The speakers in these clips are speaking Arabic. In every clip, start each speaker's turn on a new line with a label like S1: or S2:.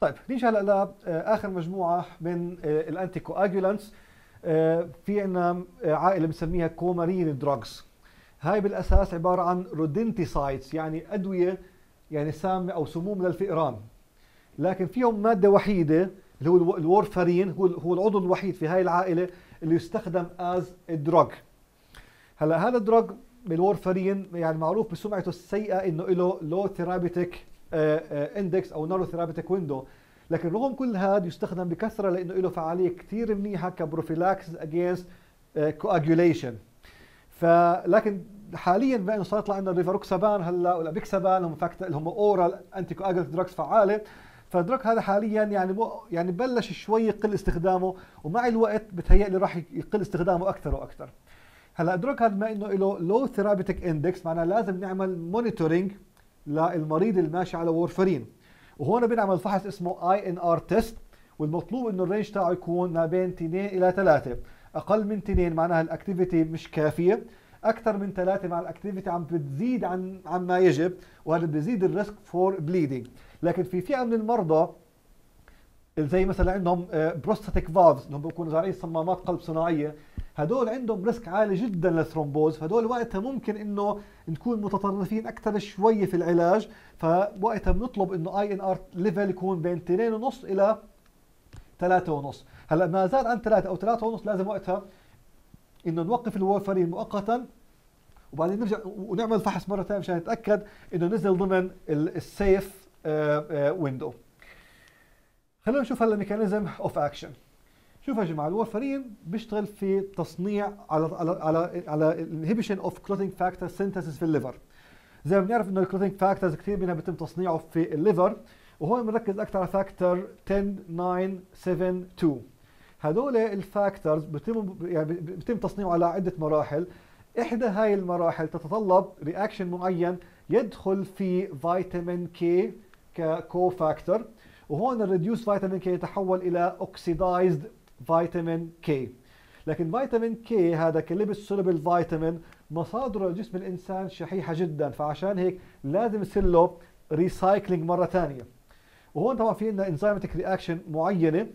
S1: طيب نيجي هلا لاخر مجموعة من ال anticoagulants في عندنا عائلة بنسميها coumarin drugs. هاي بالأساس عبارة عن rodenticides يعني أدوية يعني سامة أو سموم للفئران لكن فيهم مادة وحيدة اللي هو ال warfarin هو هو العضو الوحيد في هاي العائلة اللي يستخدم as drug هلأ هذا ال drug بال warfarin يعني معروف بسمعته السيئة إنه له low therapeutic index أو narrow therapeutic window لكن رغم كل هذا يستخدم بكثرة لأنه له فعالية كثير منيحة ك prophylaxis against coagulation فلكن حاليا صار يطلع عندنا ال rivaroxaban هلأ وال apixaban هم in fact هم oral anticoagulant drugs فعالة. فال drug هذا حاليا يعني يعني بلش شوي يقل استخدامه ومع الوقت بتهيألي راح يقل استخدامه أكثر وأكثر. هلأ ال drug هذا بما إنه له low therapeutic index معناه لازم نعمل monitoring للمريض اللي ماشي على warfarin. وهون بنعمل فحص اسمه INR test والمطلوب إنه ال range تاعه يكون ما بين 2 إلى 3 أقل من 2 معناها ال activity مش كافية. أكثر من 3 معناها ال activity عم بتزيد عن عن ما يجب وهذا بيزيد ال risk for bleeding لكن في فئة من المرضى زي مثلا عندهم prosthetic valves إنهم بيكونوا زارعين صمامات قلب صناعية هدول عندهم risk عالي جدا لل thrombosis فهدول وقتها ممكن إنه نكون متطرفين أكثر شوي في العلاج فوقتها بنطلب إنه INR level يكون بين 2.5 إلى 3.5 هلأ ما زاد عن 3 أو 3.5 لازم وقتها إنه نوقف ال warfarin مؤقتا. وبعدين نرجع ونعمل فحص مرة ثانية مشان نتأكد إنه نزل ضمن ال safe window خلينا نشوف هلأ mechanism of action شوف يا جماعة ال warfarin بيشتغل في تصنيع على على على على ال inhibition of clotting factor synthesis في ال liver. زي ما بنعرف إنه ال clotting factors كثير منها بيتم تصنيعه في ال liver وهون بنركز أكثر على factor 10 9 7 2 هدول ال factors بيتم يعني بيتم تصنيعه على عدة مراحل. إحدى هاي المراحل تتطلب reaction معين يدخل في vitamin K ك cofactor وهون ال reduced vitamin K يتحول إلى oxidized vitamin K لكن vitamin K هذا ك lipid soluble vitamin مصادره لجسم الإنسان شحيحة جدا فعشان هيك لازم يصير له recycling مرة ثانية. وهون طبعا في عندنا enzymatic reaction معينة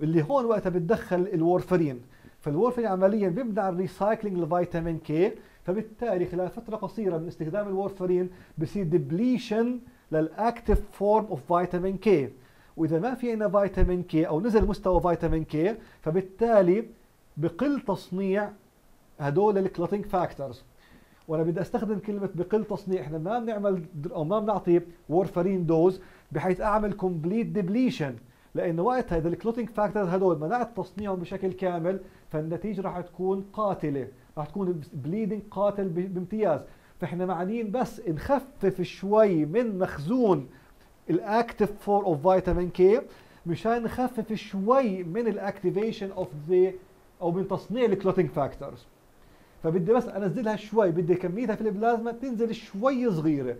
S1: اللي هون وقتها بتدخل ال warfarin. فال warfarin عمليا بيمنع ال recycling ل vitamin K فبالتالي خلال فترة قصيرة من استخدام ال warfarin بصير depletion لل active form of vitamin K وإذا ما في عندنا vitamin K أو نزل مستوى vitamin K فبالتالي بقل تصنيع هدول ال clotting factors وأنا بدي أستخدم كلمة بقل تصنيع. إحنا ما بنعمل أو ما بنعطي warfarin dose بحيث أعمل complete depletion لأنه وقتها اذا ال clotting factors هدول منعت تصنيعهم بشكل كامل فالنتيجة راح تكون قاتلة. راح تكون bleeding قاتل بامتياز. فإحنا معنيين بس نخفف شوي من مخزون ال active form of vitamin K مشان نخفف شوي من ال activation of the أو من تصنيع ال clotting factors فبدي بس أنزلها شوي بدي كميتها في البلازما تنزل شوي صغيرة.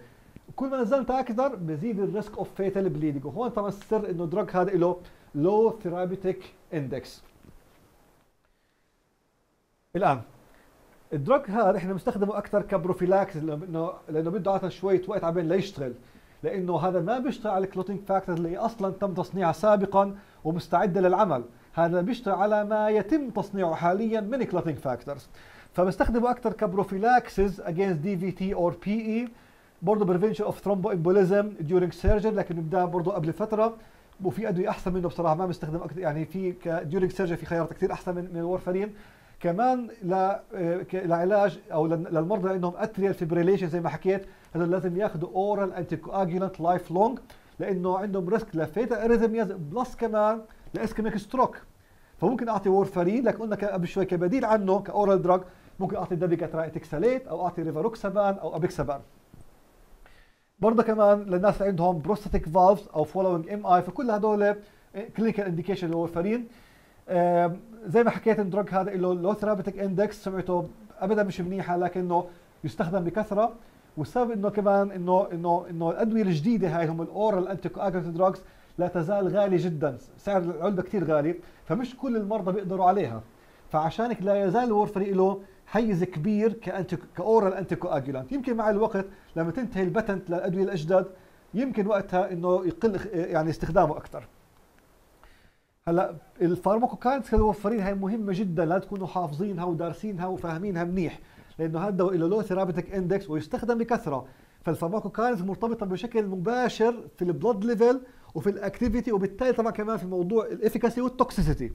S1: كل ما نزلتها أكثر بزيد ال risk of fatal bleeding وهون طبعا السر إنه drug هذا له low therapeutic index الآن ال drug هذا إحنا بنستخدمه أكثر ك prophylaxis لأنه لأنه بده عاده شوية وقت عبين ليشتغل. لأنه هذا ما بيشتغل على ال clotting factors اللي أصلا تم تصنيعها سابقا ومستعدة للعمل. هذا بيشتغل على ما يتم تصنيعه حاليا من clotting factors فبستخدمه أكثر ك prophylaxis against DVT or PE برضه prevention of thromboembolism during surgery لكن بدا برضه قبل فترة. وفي أدوية أحسن منه بصراحة ما بستخدم يعني في during surgery في خيارات كثير أحسن من من كمان لعلاج أو للمرضى عندهم atrial fibrillation زي ما حكيت هذول لازم ياخذوا oral anticoagulant lifelong لأنه عندهم risk ل fatal arrhythmias plus كمان ل ischemic stroke فممكن أعطي warfarin لك قلنا قبل شوي كبديل عنه ك oral drug ممكن أعطي dabigatran etexilate أو أعطي rivaroxaban أو apixaban برضه كمان للناس اللي عندهم prosthetic valves أو following MI فكل هدول clinical indication لل warfarin زي ما حكيت ال drug هذا له low therapeutic index سمعته ابدا مش منيحة لكنه يستخدم بكثرة. والسبب إنه كمان إنه إنه إنه الأدوية الجديدة هاي هم ال oral anti drugs لا تزال غالية جدا. سعر العلبة كثير غالي فمش كل المرضى بيقدروا عليها. فعشان هيك لا يزال ال warfarin له حيز كبير ك anti ك oral anti يمكن مع الوقت لما تنتهي ال patent للأدوية الاجدد يمكن وقتها إنه يقل يعني استخدامه أكثر هلا ال pharmacokinetics لل warfarin هي مهمة جدا لازم تكونوا حافظينها ودارسينها وفاهمينها منيح لأنه هذا الدواء له therapeutic index ويستخدم بكثرة. فال pharmacokinetics مرتبطة بشكل مباشر في ال blood level وفي ال activity وبالتالي طبعا كمان في موضوع ال efficacy وال toxicity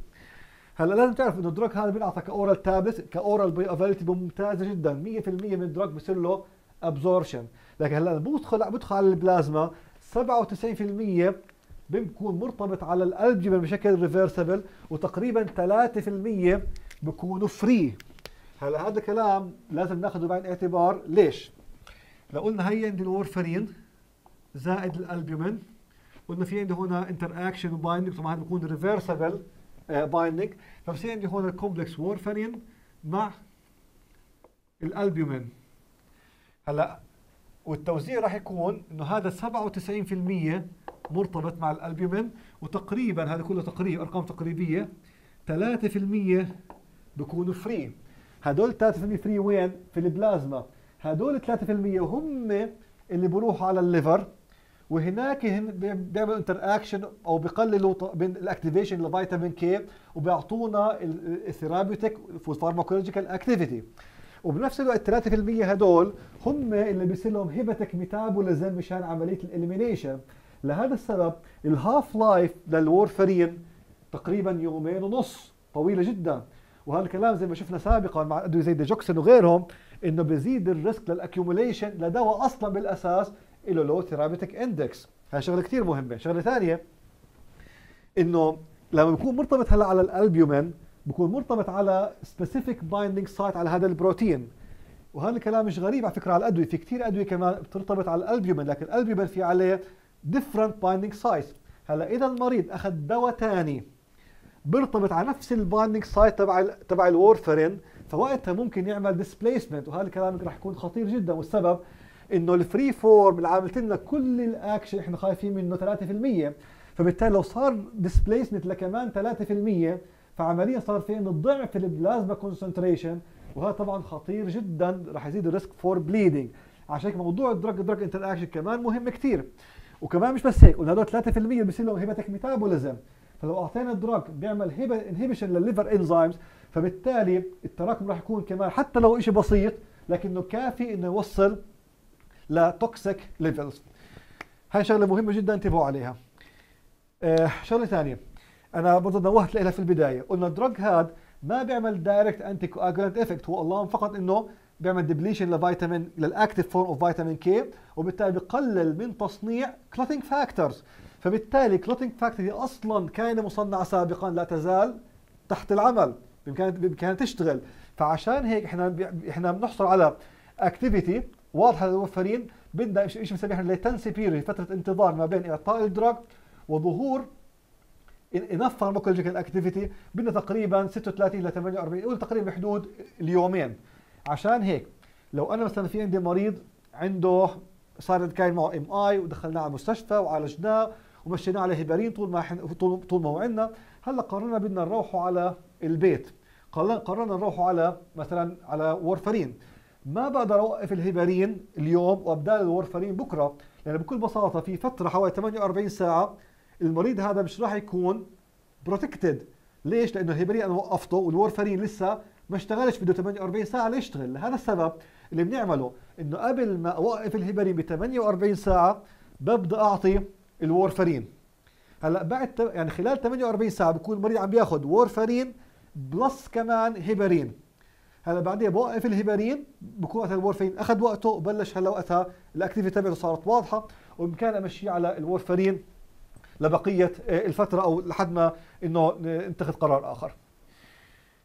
S1: هلا لازم تعرف إنه ال drug هذا بينعطى ك oral tablet ك oral bioavailability ممتازة جدا 100% من ال drug بصير له absorption لكن هلا بدخل بدخل على البلازما 97% بيكون مرتبط على الالبجمن بشكل reversible وتقريبا 3% بيكونوا free هلا هذا الكلام لازم ناخذه بعين الاعتبار ليش؟ لو قلنا هي عندي ال warfarin زائد الالبومين قلنا في عندي هنا interaction و binding طبعا هذا بيكون reversible binding فبصير عندي هون ال complex warfarin مع الالبومين هلا والتوزيع راح يكون إنه هذا 97% مرتبط مع الالبومين وتقريبا هذا كله تقريب أرقام تقريبية 3% بيكونوا free هدول 3% free وين؟ في البلازما. هدول 3% هم اللي بروحوا على ال liver وهناك بيعملوا interaction أو بيقللوا من ال activation ل vitamin K وبيعطونا ال therapeutic وال pharmacological activity وبنفس الوقت 3% هدول هم اللي بيصير لهم hepatic metabolism مشان عملية ال elimination لهذا السبب ال half-life لل warfarin تقريبا يومين ونص طويلة جدا. وهذا الكلام زي ما شفنا سابقا مع ادويه زي ديجوكسين وغيرهم إنه بيزيد ال risk لل accumulation لدواء أصلا بالأساس له low therapeutic index هاي شغلة كثير مهمة. شغلة ثانية إنه لما بيكون مرتبط هلأ على الألبيومين بيكون مرتبط على specific binding site على هذا البروتين. وهذا الكلام مش غريب على فكرة على الأدوية. في كثير أدوية كمان بترتبط على الألبيومين لكن الألبيومين في عليه different binding site هلا إذا المريض أخذ دواء ثاني بيرتبط على نفس ال binding site تبع تبع ال warfarin فوقتها ممكن يعمل displacement وهذا الكلام راح يكون خطير جدا. والسبب إنه ال free form اللي عملت لنا كل الاكشن إحنا خايفين منه 3% فبالتالي لو صار displacement لكمان 3% فعمليا صار في إنه ضعف ال plasma concentration وهذا طبعا خطير جدا راح يزيد ال risk for bleeding عشان هيك موضوع ال drug-drug interaction كمان مهم كثير وكمان مش بس هيك قلنا هدول 3% بصير لهم hepatic metabolism فلو أعطينا ال drug بيعمل inhibition لل liver enzymes فبالتالي التراكم راح يكون كمان حتى لو شيء بسيط لكنه كافي إنه يوصل ل toxic levels هاي شغلة مهمة جدا انتبهوا عليها. آه شغلة ثانية. أنا برضه نوهت لها في البداية. قلنا ال drug هاد ما بيعمل direct anticoagulant effect هو اللهم فقط إنه بيعمل depletion ل vitamin لل active form of vitamin K وبالتالي بقلل من تصنيع clotting factors فبالتالي clotting factor هي أصلا كائنة مصنعة سابقا لا تزال تحت العمل بامكانها بامكانها تشتغل. فعشان هيك إحنا إحنا بنحصل على activity واضحة لل warfarin بدنا شيء بنسميه إحنا latency period فترة انتظار ما بين إعطاء ال drug وظهور enough pharmacological activity بدنا تقريبا 36 ل 48 قول تقريبا بحدود اليومين. عشان هيك لو أنا مثلا في عندي مريض عنده صار كان معه MI ودخلناه على المستشفى وعالجناه ومشيناه على هيبرين طول ما طول, طول ما هو عندنا هلأ قررنا بدنا نروحه على البيت. قررنا نروحه على مثلا على warfarin. ما بقدر أوقف الهيبرين اليوم وابدال ال warfarin بكرة لأن يعني بكل بساطة في فترة حوالي 48 ساعة المريض هذا مش راح يكون protected ليش؟ لأنه الهيبرين أنا وقفته وال warfarin لسه ما اشتغلش بده 48 ساعة ليشتغل لهذا السبب اللي بنعمله إنه قبل ما أوقف الهيبرين ب 48 ساعة ببدأ أعطي ال warfarin هلأ بعد يعني خلال 48 ساعة بكون المريض عم بياخذ warfarin plus كمان هيبرين هلأ بعدين بوقف الهيبرين بكون وقتها ال warfarin أخذ وقته وبلش هلأ وقتها ال activity تبعته صارت واضحة وبامكان امشيه على الورفرين لبقية آه، الفترة أو لحد ما إنه نتخذ قرار آخر.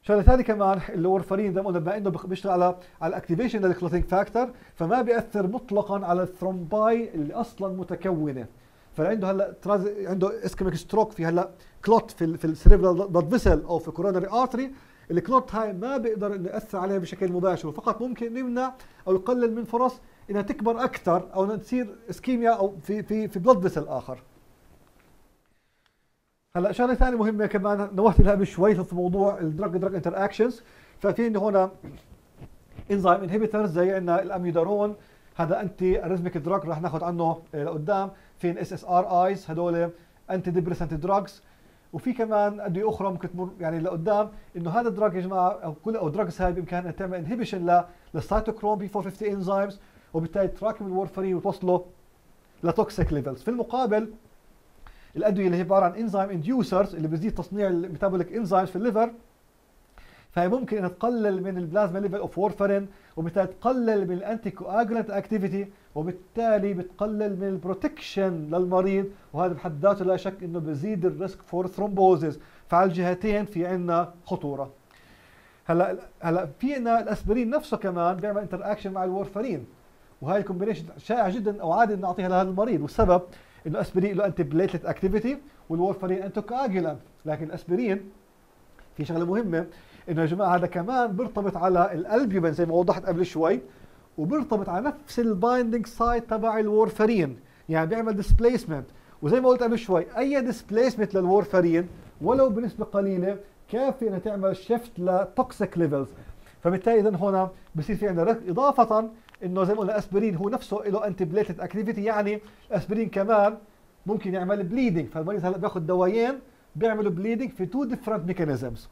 S1: شغلة ثانية كمان هو زي ما قلنا بما انه بيشتغل على على ال activation لل clotting factor فما بيأثر مطلقا على ال thrombi اللي أصلا متكونة. فعنده هلأ تراز عنده ischemic stroke في هلأ clot في في ال cerebral blood vessel أو في coronary artery ال clot هاي ما بيقدر إنه يأثر عليها بشكل مباشر وفقط ممكن يمنع أو يقلل من فرص إنها تكبر أكثر أو إنها تصير ischemia أو في في في blood vessel آخر. هلا شغلة ثانية مهمة كمان نوهت لها بشوي في موضوع ال drug-drug interactions ففي هنا enzyme inhibitors زي عندنا الأميودارون هذا antiarrhythmic drug رح ناخذ عنه لقدام. في SSRIs هدول antidepressant drugs وفي كمان ادويه أخرى ممكن تمر يعني لقدام إنه هذا ال drug يا جماعة أو كل أو drugs هاي بامكانها تعمل inhibition لل cytochrome P450 enzymes وبالتالي تراكم ال warfarin وتوصله ل toxic levels في المقابل الأدوية اللي هي عبارة عن enzyme inducers اللي بتزيد تصنيع ال metabolic enzymes في ال liver. فهي ممكن إنها تقلل من ال plasma level of warfarin وبالتالي تقلل من ال anticoagulant activity وبالتالي بتقلل من ال protection للمريض. وهذا بحد ذاته لا شك إنه بزيد ال risk for thrombosis فعلى الجهتين في عندنا خطورة. هلأ هلأ في عندنا الأسبرين نفسه كمان بيعمل interaction مع ال warfarin وهي ال combination شائع جدا أو عادي نعطيها لهذا المريض. والسبب الاسبرين له antiplatelet activity وال warfarin coagulant لكن الاسبرين في شغلة مهمة إنه يا جماعة هذا كمان بيرتبط على الالبيومين زي ما وضحت قبل شوي وبيرتبط على نفس ال binding site تبع ال warfarin يعني بيعمل displacement وزي ما قلت قبل شوي أي displacement لل warfarin ولو بنسبة قليلة كافي إنها تعمل shift ل toxic levels فبالتالي اذا هنا بصير في عندنا إضافة إنه زي ما قلنا الاسبرين هو نفسه له antiplatelet activity يعني الاسبرين كمان ممكن يعمل bleeding فالمريض هلا بياخذ دوايين بيعملوا bleeding في two different mechanisms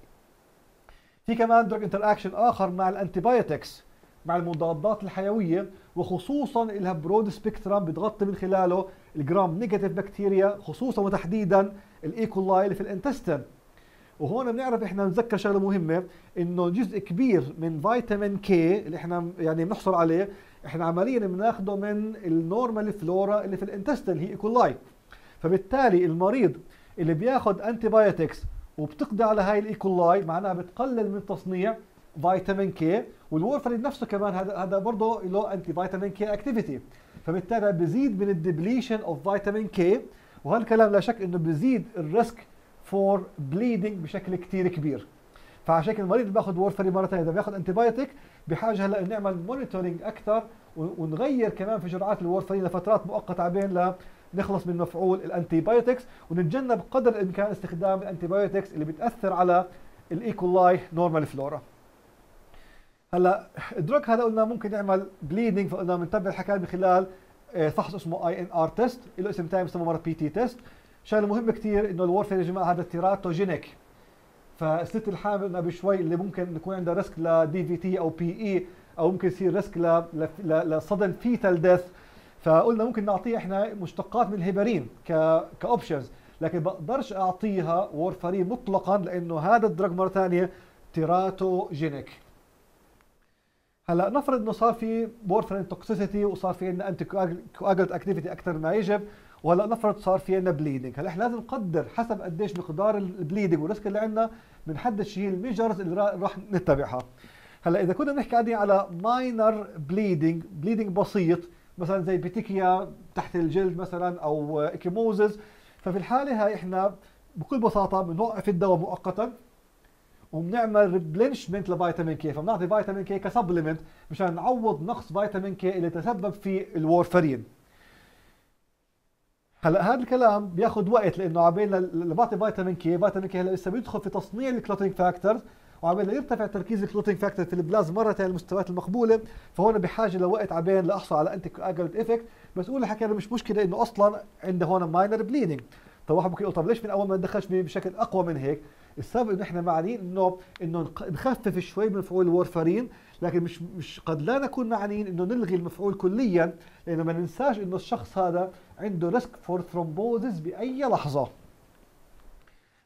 S1: في كمان drug interaction آخر مع ال antibiotics مع المضادات الحيوية وخصوصا لها broad spectrum بتغطي من خلاله ال gram negative bacteria خصوصا وتحديدا ال E. coli اللي في ال intestine وهون بنعرف إحنا نتذكر شغلة مهمة إنه جزء كبير من فيتامين K اللي إحنا يعني بنحصل عليه إحنا عمليا بناخده من ال normal flora اللي في ال intestine هي E. coli فبالتالي المريض اللي بياخذ antibiotics وبتقضي على هاي ال E. coli معناها بتقلل من تصنيع فيتامين K وال warfarin نفسه كمان هذا هذا برضه له anti vitamin K activity فبالتالي بزيد من ال depletion of vitamin K وهالكلام لا شك إنه بزيد ال risk for bleeding بشكل كثير كبير. فعشان كده المريض اللي بياخذ warfarin مرة ثانية إذا بياخذ antibiotic بحاجة هلا نعمل monitoring أكثر ونغير كمان في جرعات ال warfarin لفترات مؤقتة عبين نخلص من مفعول ال antibiotics ونتجنب قدر الإمكان استخدام ال antibiotics اللي بتأثر على ال E. coli normal flora هلا ال drug هذا قلنا ممكن يعمل bleeding فقلنا بنتبع الحكاية من خلال فحص اسمه INR test له اسم ثاني بسموه مرة PT test شغلة مهمة كثير إنه ال warfarin يا جماعة هذا teratogenic فالست الحامل قلنا بشوي اللي ممكن يكون عندها risk ل DVT أو PE أو ممكن يصير risk ل sudden fetal death فقلنا ممكن نعطيها إحنا مشتقات من ال heparin ك options لكن بقدرش أعطيها warfarin مطلقا لأنه هذا ال drug مرة ثانية teratogenic. هلأ نفرض إنه صار في warfarin toxicity وصار في عندنا anticoagulant activity أكثر ما يجب. وهلا نفرض صار في عندنا bleeding هلا إحنا لازم نقدر حسب قديش مقدار ال bleeding وال risk اللي عندنا بنحدد شيء ال measures اللي راح نتبعها. هلا إذا كنا بنحكي على minor bleeding bleeding بسيط مثلا زي petechiae تحت الجلد مثلا أو ecchymosis ففي الحالة هاي إحنا بكل بساطة بنوقف الدواء مؤقتا وبنعمل replenishment لفيتامين K فبنعطي فيتامين K ك supplement مشان نعوض نقص فيتامين K اللي تسبب في ال warfarin هلا هذا الكلام بياخذ وقت لأنه عبين لما بعطي فيتامين K فيتامين K هلا لسه بيدخل في تصنيع ال clotting factors وعبين يرتفع تركيز ال clotting factor في البلازما مره ثانية المستويات المقبولة فهون بحاجة لوقت عبين لأحصل على anticoagulant effect بس أقول لك مش مشكلة إنه أصلا عنده هون minor bleeding طب واحد ممكن يقول طب ليش من أول ما ندخلش بشكل أقوى من هيك؟ السبب إنه إحنا معنيين انه إنه نخفف شوي من مفعول ال warfarin لكن مش مش قد لا نكون معنيين إنه نلغي المفعول كليا لأنه ما ننساش إنه الشخص هذا عنده risk for thrombosis بأي لحظة.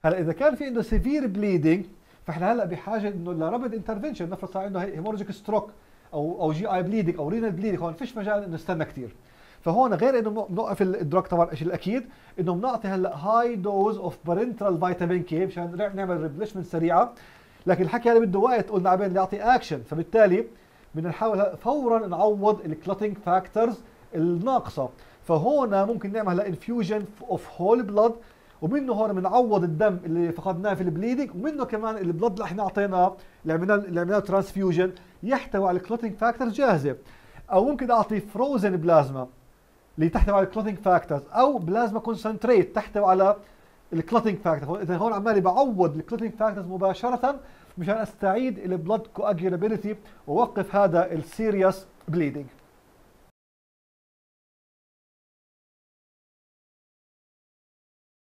S1: هلا إذا كان في عنده severe bleeding فإحنا هلا بحاجة إنه ل rapid intervention نفرض صار عنده hemorrhagic stroke أو أو GI bleeding أو renal bleeding هون فيش مجال إنه نستنى كثير فهون غير إنه بنوقف ال drug طبعا الشيء الأكيد إنه بنعطي هلا high dose of parenteral vitamin K مشان نعمل replenishment سريعة. لكن الحكي هذا بده وقت قلنا عبين يعطي اكشن فبالتالي بدنا نحاول فورا نعوض ال clotting factors الناقصة. فهون ممكن نعمل هلا infusion of whole blood ومنه هون بنعوض الدم اللي فقدناه في ال bleeding ومنه كمان ال blood اللي إحنا أعطيناه اللي عملناه اللي عملناه transfusion يحتوي على ال clotting factors جاهزة. أو ممكن أعطي frozen plasma اللي تحتوي على ال clotting factors أو plasma concentrate تحتوي على ال clotting factor إذا هون عمالي بعوض ال clotting factors مباشرة مشان أستعيد ال blood coagulability واوقف هذا السيريس بليدنج